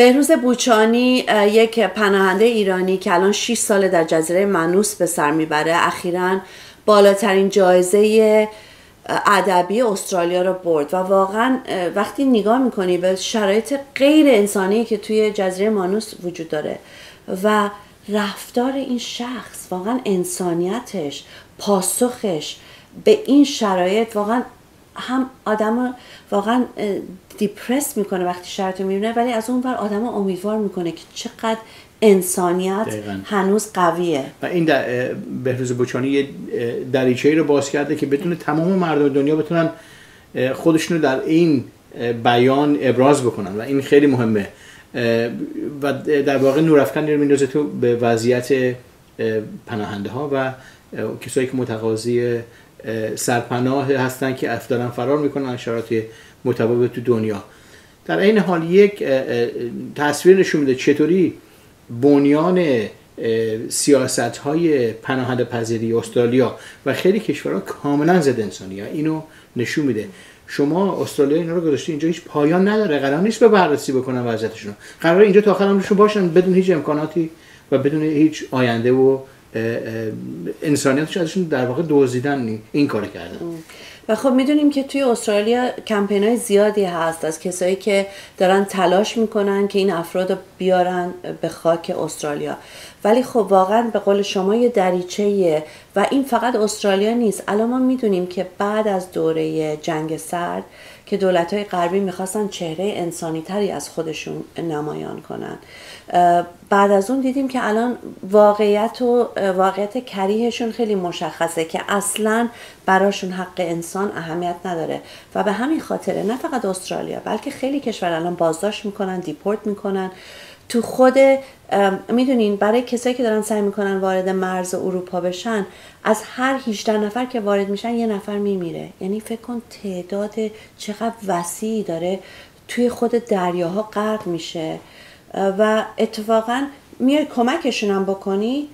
بهروز بوچانی یک پناهنده ایرانی که الان 6 ساله در جزیره منوس به سر می‌بره اخیرا بالاترین جایزه ادبی استرالیا رو برد و واقعا وقتی نگاه می‌کنی به شرایط غیر انسانی که توی جزیره مانوس وجود داره و رفتار این شخص واقعا انسانیتش پاسخش به این شرایط واقعا هم آدم واقعا دیپرس می‌کنه وقتی شرایط می‌بینه ولی از اون بر آدم امیدوار می‌کنه که چقدر انسانیت هنوز قویه. و این در بهروز بوچانی یه دریچه رو باز کرده که بتونه تمام مردم دنیا بتونن خودشونو در این بیان ابراز بکنن و این خیلی مهمه. و در واقع نورافکن رو میندازه تو به وضعیت پناهنده ها و کسایی که متقاضی سرپناه هستن که دارن فرار می‌کنن شرایط متفاوت تو دنیا. در این حال یک تصویر نشون میده چطوری بنیان سیاست های پناهنده پذیری استرالیا و خیلی کشورها کاملا ضد انسانی ها. اینو نشون میده. شما استرالیا اینا رو گذاشته اینجا هیچ پایان نداره. قرار نیست به بررسی بکنن وضعیتشون. قرار اینجا تا آخر عمرشون باشن بدون هیچ امکاناتی و بدون هیچ آینده و انسانیتش ازشون در واقع دزدیدن این کار کردن و خب می‌دونیم که توی استرالیا کمپین های زیادی هست از کسایی که دارن تلاش می‌کنن که این افراد بیارن به خاک استرالیا. ولی خب واقعا به قول شما یه دریچه و این فقط استرالیا نیست. الان ما می‌دونیم که بعد از دوره جنگ سرد که دولت های غربی می‌خواستن چهره انسانی تری از خودشون نمایان کنن. بعد از اون دیدیم که الان واقعیت و واقعیت کریهشون خیلی مشخصه که اصلا براشون حق انسان اهمیت نداره. و به همین خاطره نه فقط استرالیا بلکه خیلی کشور الان بازداشت می‌کنن دیپورت می‌کنن. تو خود می‌دونین برای کسایی که دارن سعی می‌کنن وارد مرز اروپا بشن از هر 18 نفر که وارد میشن یه نفر میمیره. یعنی فکر کن تعداد چقدر وسیعی داره توی خود دریاها غرق میشه. و اتفاقا میای کمکشون هم بکنی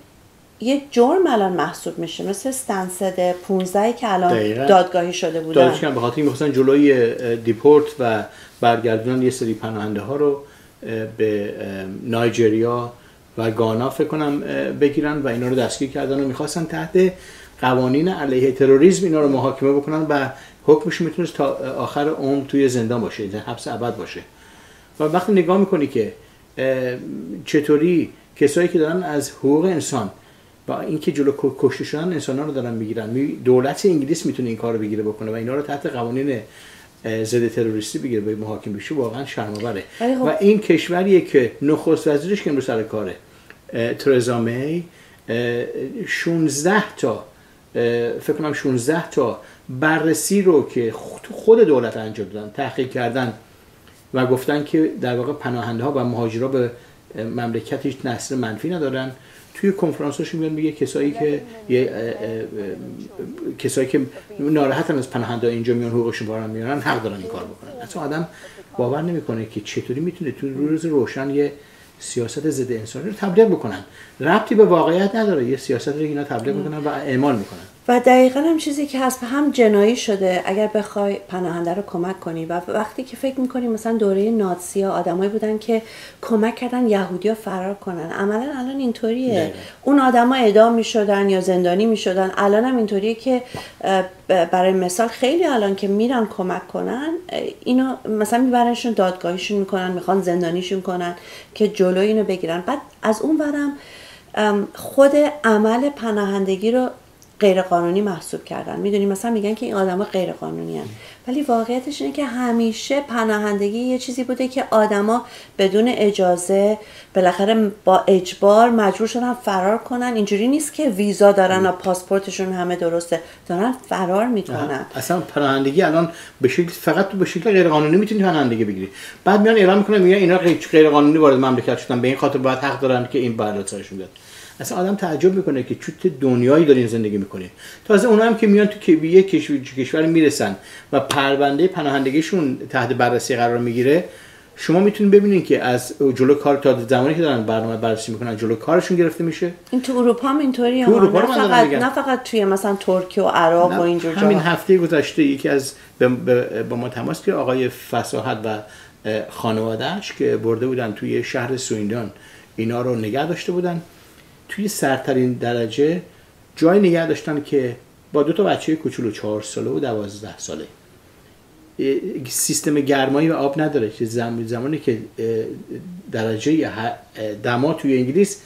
یه جرم الان محسوب میشه مثل ستنسد 15 که الان دادگاهی شده بودن. دادگاهی به خاطر می‌خواستن جلوی دیپورت و برگردونن یه سری پناهنده ها رو به نایجریا و گانا فکر کنم بگیرن و اینا رو دستگیر کردن و می‌خواستن تحت قوانین علیه تروریسم اینا رو محاکمه بکنن و حکمشون می‌تونست تا آخر عمر توی زندان باشه حبس ابد باشه. و وقتی نگاه می‌کنی که چطوری کسایی که دارن از حقوق انسان با اینکه جلو کشته شدن انسان ها رو دارن می‌گیرن. دولت انگلیس می‌تونه این کار رو بگیره بکنه و اینا رو تحت قوانین ضد تروریستی بگیره به محاکم بشه. واقعا شرم‌آوره. خب و این کشوریه که نخست وزیرش که امروز سر کاره ترزا می 16 تا فکر کنم 16 تا بررسی رو که خود دولت انجام دادن تحقیق کردن و گفتن که در واقع پناهنده ها و مهاجرا به مملکت هیچ نصر منفی ندارن. توی کنفرانسش میگن میگه کسایی که کسایی که ناراحتن از پناهنده اینجا میان حقوقشون بارن میارن حق دارن این کار بکنن. اصلا آدم باور نمی‌کنه که چطوری می‌تونه تو روز روشن یه سیاست ضد انسانی رو تبلیغ بکنن. ربطی به واقعیت نداره. یه سیاست رو اینا تبلیغ می‌کنن و اعمال می‌کنن. و دقیقا هم چیزی که هست هم جنایی شده. اگر بخوای پناهنده رو کمک کنی و وقتی که فکر می‌کنی مثلا دوره ناتسی ها آدمایی بودن که کمک کردن یهودیا فرار کنن عملا الان اینطوریه. اون آدما اعدام می‌شدن یا زندانی می‌شدن. الان هم اینطوریه که برای مثال خیلی الان که میرن کمک کنن اینو مثلا میبرنشون دادگاهیشون می‌کنن می‌خوان زندانیشون کنن که جلو اینو بگیرن. بعد از اون برم خود عمل پناهندگی رو غیر قانونی محسوب کردن. می‌دونی مثلا میگن که این آدما غیر قانونی هن. ولی واقعیتش اینه که همیشه پناهندگی یه چیزی بوده که آدما بدون اجازه بالاخره با اجبار مجبور شدن فرار کنن. اینجوری نیست که ویزا دارن و پاسپورتشون همه درسته. دارن فرار می‌کنن. اصلا پناهندگی الان به شکل فقط تو به شکل غیر قانونی می‌تونی پناهندگی بگیری. بعد میان اعلام می‌کنن میگن اینا غیر قانونی وارد مملکت شدن. به این خاطر باید حق دارن که این باید سرشون بیاد اصلا آدم تعجب می‌کنه که چه دنیایی دارین زندگی می‌کنین. تازه اونها هم که میان تو کبیه کشور کشور می‌رسن و پرونده پناهندگیشون تحت بررسی قرار می‌گیره شما می‌تونید ببینید که از جلو کار تا زمانی که دارن برنامه بررسی می‌کنن جلو کارشون گرفته میشه. این تو اروپا هم اینطوریه. تو اروپا نه فقط نه فقط توی مثلا ترکیه و عراق و اینجور همین هفته گذشته یکی از با ما تماس که آقای فساحت و خانوادهش که برده بودن توی شهر سویندان. اینا رو نگه داشته بودن. توی سرترین درجه جای نگه داشتن که با دو تا بچه کوچولو چهار ساله و دوازده ساله. سیستم گرمایی و آب نداره که زمانی که درجه دما توی انگلیس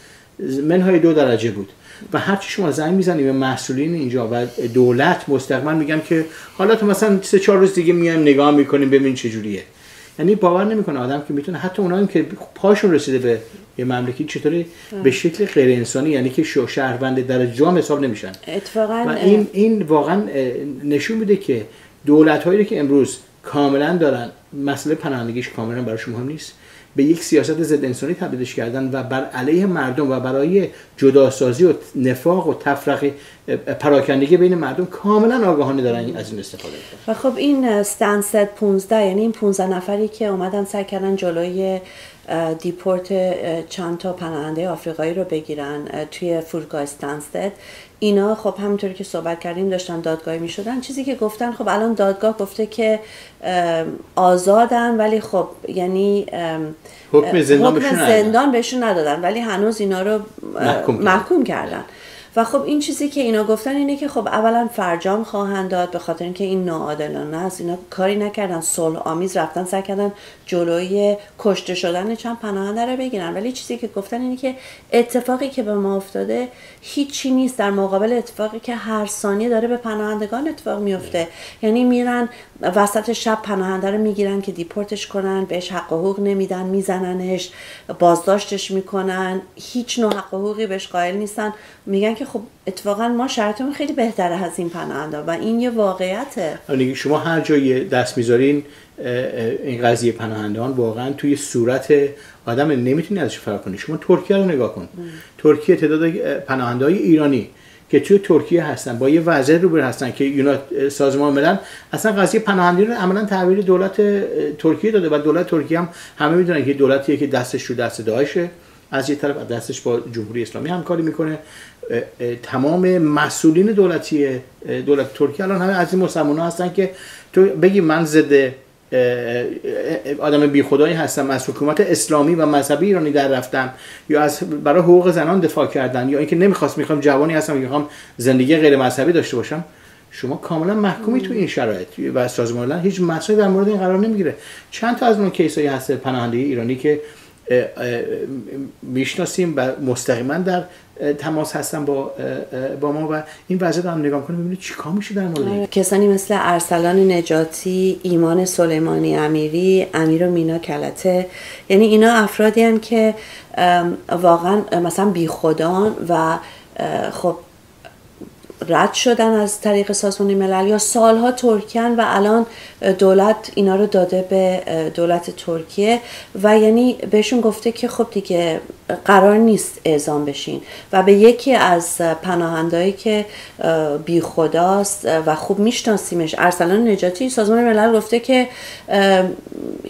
منهای دو درجه بود. و هرچی شما زنگ می‌زنیم به مسئولین اینجا و دولت مستقیما میگم که حالا تو مثلا سه چهار روز دیگه میایم نگاه می‌کنیم ببین چجوریه یعنی باور نمی‌کنه آدم که می‌تونه. حتی اونایی که پاشون رسیده به یه مملکتی چطوری به شکل غیر انسانی یعنی که شهروند در جام حساب نمیشن. اتفاقا و این این واقعا نشون میده که دولت هایی که امروز کاملا دارن مسئله پناهندگیش کاملا براشون مهم نیست. به یک سیاست ضد انسانی تبدیلش کردن و بر علیه مردم و برای جداسازی و نفاق و تفرقه پراکندگی بین مردم کاملا آگاهانه دارن از این استفاده. و خب این استنسد 15 یعنی این 15 نفری که اومدن سعی کردن جلوی دیپورت چند تا پناهنده آفریقایی رو بگیرن توی فرودگاه استنسد اینا خب همونطوری که صحبت کردیم داشتن دادگاهی می شدن چیزی که گفتن خب الان دادگاه گفته که آزادن ولی خب یعنی حکم زندان, حکم زندان بهشون ندادن ولی هنوز اینا رو محکوم, محکوم کردن. و خب این چیزی که اینا گفتن اینه که خب اولا فرجام خواهند داد به خاطر اینکه این ناعادلانه است. اینا کاری نکردن. صلح آمیز رفتن سعی کردن جلوی کشته شدن چند پناهنده رو بگیرن. ولی چیزی که گفتن اینه که اتفاقی که به ما افتاده هیچی نیست. در مقابل اتفاقی که هر ثانیه داره به پناهندگان اتفاق میفته. یعنی میرن وسط شب پناهنده رو می‌گیرن که دیپورتش کنن بهش حق و حقوق نمیدن میزننش بازداشتش می‌کنن. هیچ نوع حق و حقوقی بهش قائل نیستن. میگن که خب اتفاقا ما شرطمون خیلی بهتره از این پناهنده و این یه واقعیته. شما هر جای دست می‌ذارین این قضیه پناهندگان واقعا توی صورت آدم نمی‌تونی ازش فرار کنی. شما ترکیه رو نگاه کن. ترکیه تعداد پناهنده های ایرانی که توی ترکیه هستن با یه وضع رو هستن که یونات سازمان ملل اصلا قضیه پناهندگی رو عملا تحویل دولت ترکیه داده و دولت ترکیه هم همه می‌دونن که دولتیه که دستش رو دست داعشه از یه طرف دستش با جمهوری اسلامی همکاری می‌کنه. تمام مسئولین دولتی دولت ترکیه الان همه از این مسلمان هستن که تو بگی من ضد آدم بی خدایی هستم از حکومت اسلامی و مذهبی ایرانی در رفتم یا از برای حقوق زنان دفاع کردن یا اینکه نمی‌خواست می‌خوام جوانی هستم می‌خوام زندگی غیر مذهبی داشته باشم. شما کاملا محکومی تو این شرایط و سازمان هیچ مسئله در مورد این قرار نمی‌گیره. چند تا از اون کیسایی هست پناهنده ایرانی که می‌شناسیم و مستقیما در تماس هستن با با ما و این وضعیت هم نگاه کنیم ببینید چیکار میشه در مورد آره، کسانی مثل ارسلان نجاتی ایمان سلیمانی امیری امیر و مینا کلته. یعنی اینا افرادی هم که واقعا مثلا بیخودان و خب رد شدن از طریق سازمان ملل یا سالها ترکیان و الان دولت اینا رو داده به دولت ترکیه و یعنی بهشون گفته که خب دیگه قرار نیست اعزام بشین و به یکی از پناهندهایی که بی خداست و خوب میشناسیمش ارسلان نجاتی سازمان ملل گفته که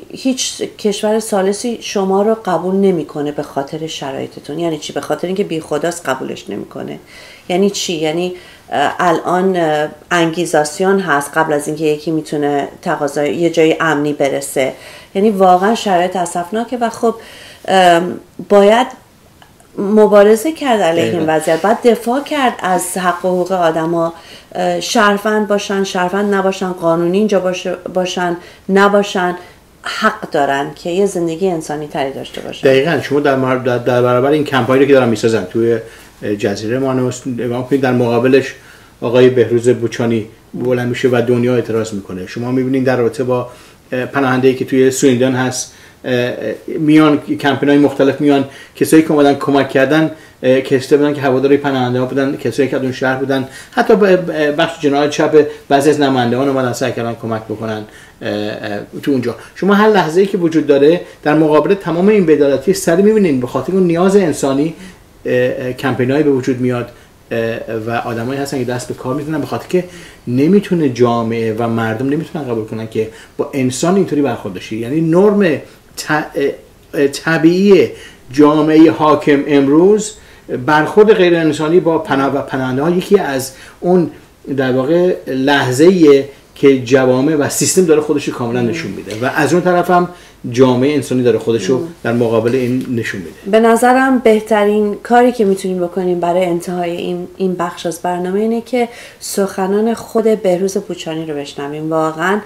هیچ کشور سالسی شما رو قبول نمی‌کنه به خاطر شرایطتون. یعنی چی؟ به خاطر اینکه بی خداست قبولش نمی‌کنه. یعنی چی؟ یعنی الان انگیزاسیون هست قبل از اینکه یکی می‌تونه تقاضای یه جای امنی برسه. یعنی واقعا شرایط اسفناکه و خب باید مبارزه کرد علیه این وضعیت. باید دفاع کرد از حق و حقوق آدما. شرفند باشن شرفند نباشن قانونی اینجا باشن نباشن. حق دارن که یه زندگی انسانی تری داشته باشن. دقیقا شما در, در برابر این کمپانی که دارن می‌سازن توی جزیره ما نگاه در مقابلش آقای بهروز بوچانی بلند میشه و دنیا اعتراض می‌کنه. شما می‌بینید در رابطه با پناهنده که توی سویندن هست میان کمپین های مختلف میان. کسایی که اومدن کمک کردن کسته بودن که هواداری پناهنده ها بودن کسایی که اون شهر بودن. حتی بخش جنایت چپ بعضی از نماینده ها اومدن سعی کردن کمک بکنن تو اونجا. شما هر لحظه ای که وجود داره در مقابل تمام این بدالتی سری می‌بینید به خاطر اون نیاز انسانی کمپینایی به وجود میاد و آدمایی هستن که دست به کار می‌زنن. به خاطر که نمی‌تونه جامعه و مردم نمی‌تونن قبول کنن که با انسان اینطوری برخورد بشه. یعنی نرم طبیعی جامعه حاکم امروز برخورد غیر انسانی با پناه و پناهنده ها یکی از اون در واقع لحظه که جوامع و سیستم داره خودش رو کاملا نشون میده و از اون طرف هم جامعه انسانی داره خودش رو در مقابل این نشون میده. به نظرم بهترین کاری که می‌تونیم بکنیم برای انتهای این, این بخش از برنامه اینه که سخنان خود بهروز پوچانی رو بشنویم. واقعا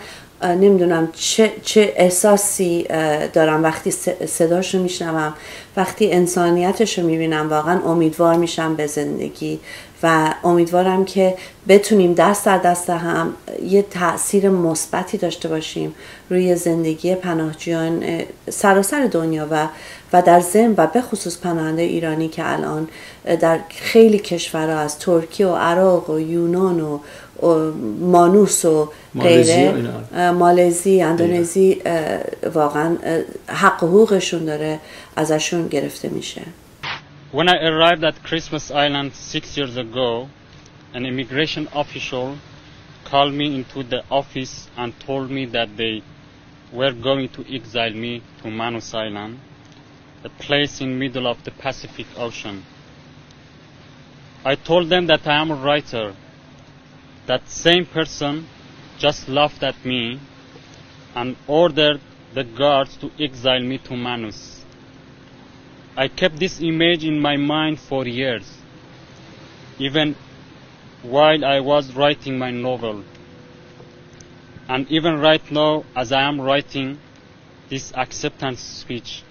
نمی‌دونم چه, چه احساسی دارم. وقتی صداش رو میشنوم وقتی انسانیتش رو می‌بینم واقعا امیدوار میشم به زندگی و امیدوارم که بتونیم دست در دست هم یه تاثیر مثبتی داشته باشیم روی زندگی پناهجویان سراسر دنیا و و در ضمن و به خصوص پناهنده ایرانی که الان در خیلی کشورها از ترکیه و عراق و یونان و مانوس و غیره مالزی اندونزی واقعا حق حقوقشون داره ازشون گرفته میشه. When I arrived at Christmas Island six years ago, an immigration official called me into the office and told me that they were going to exile me to Manus Island, a place in middle of the Pacific Ocean. I told them that I am a writer that same person just laughed at me and ordered the guards to exile me to Manus. I kept this image in my mind for years, even while I was writing my novel. And even right now, as I am writing this acceptance speech,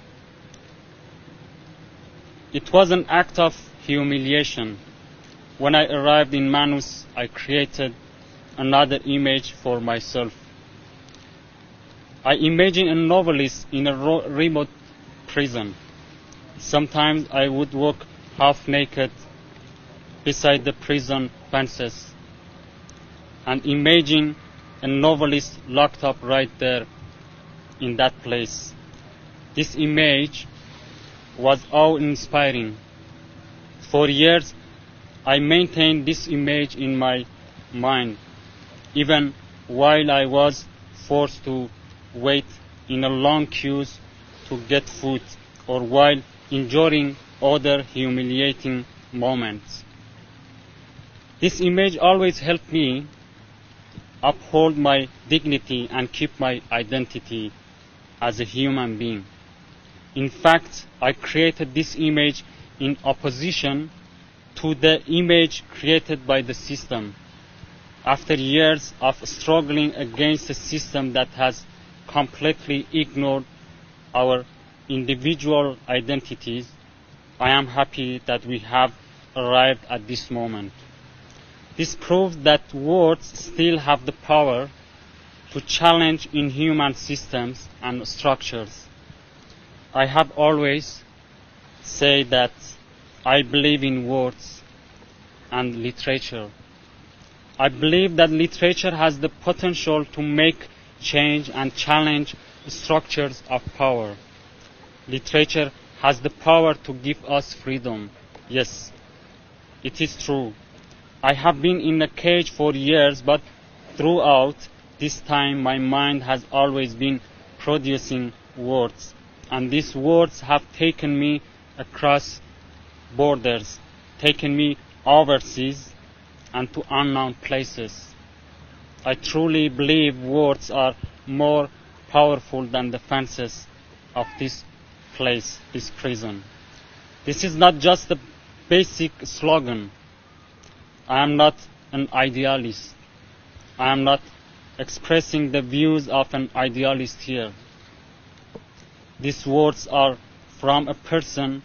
it was an act of humiliation when I arrived in Manus, I created another image for myself. I imagine a novelist in a remote prison. Sometimes I would walk half naked beside the prison fences and imagine a novelist locked up right there in that place. This image was awe inspiring. For years I maintained this image in my mind, even while I was forced to wait in a long queues to get food or while enduring other humiliating moments. This image always helped me uphold my dignity and keep my identity as a human being. In fact, I created this image in opposition to the image created by the system. After years of struggling against a system that has completely ignored our individual identities, I am happy that we have arrived at this moment. This proves that words still have the power to challenge inhuman systems and structures. I have always said that I believe in words and literature. I believe that literature has the potential to make change and challenge structures of power. Literature has the power to give us freedom. Yes, it is true. I have been in a cage for years, but throughout this time my mind has always been producing words, and these words have taken me across borders, taken me overseas and to unknown places. I truly believe words are more powerful than the fences of this place, this prison. This is not just a basic slogan. I am not an idealist. I am not expressing the views of an idealist here. These words are from a person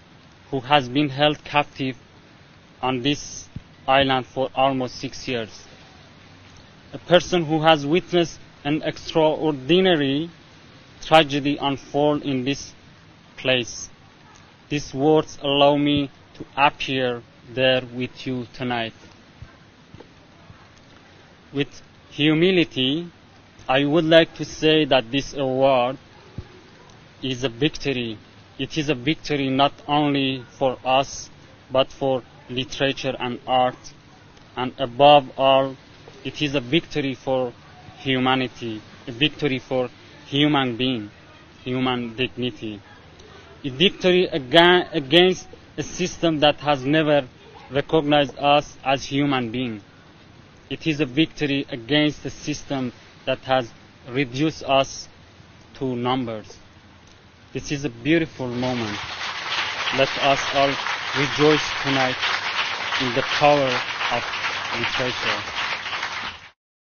who has been held captive on this island for almost six years. A person who has witnessed an extraordinary tragedy unfold in this place. These words allow me to appear there with you tonight. With humility, I would like to say that this award is a victory it is a victory not only for us, but for literature and art, and above all, it is a victory for humanity, a victory for human being, human dignity, a victory against a system that has never recognized us as human beings. It is a victory against a system that has reduced us to numbers. This is a beautiful moment. Let us all rejoice tonight in the power of literature.